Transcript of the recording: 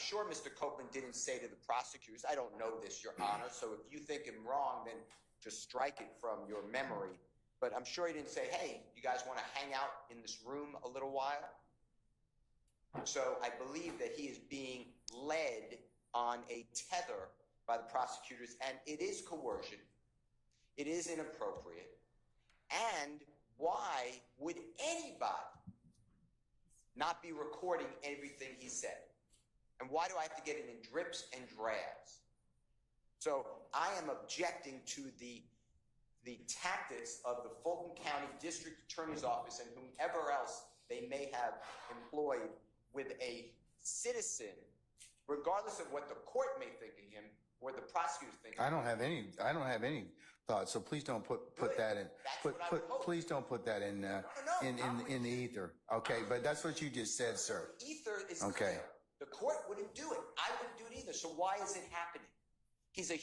sure Mr. Copeland didn't say to the prosecutors, I don't know this, Your Honor, so if you think I'm wrong, then just strike it from your memory. But I'm sure he didn't say, hey, you guys want to hang out in this room a little while? So I believe that he is being led on a tether by the prosecutors, and it is coercion. It is inappropriate. And why would anybody not be recording everything he said? And why do I have to get it in drips and drabs? So I am objecting to the the tactics of the Fulton County District Attorney's Office and whomever else they may have employed with a citizen, regardless of what the court may think of him or the prosecutors think. I don't have any. I don't have any thoughts. So please don't put put Good. that in. That's Put what I put. would hope. Please don't put that in uh, No, no, in I'm in with in the ether. Okay, but that's what you just said, sir. Ether is Okay. clear. The court wouldn't do it. I wouldn't do it either. So why is it happening? He's a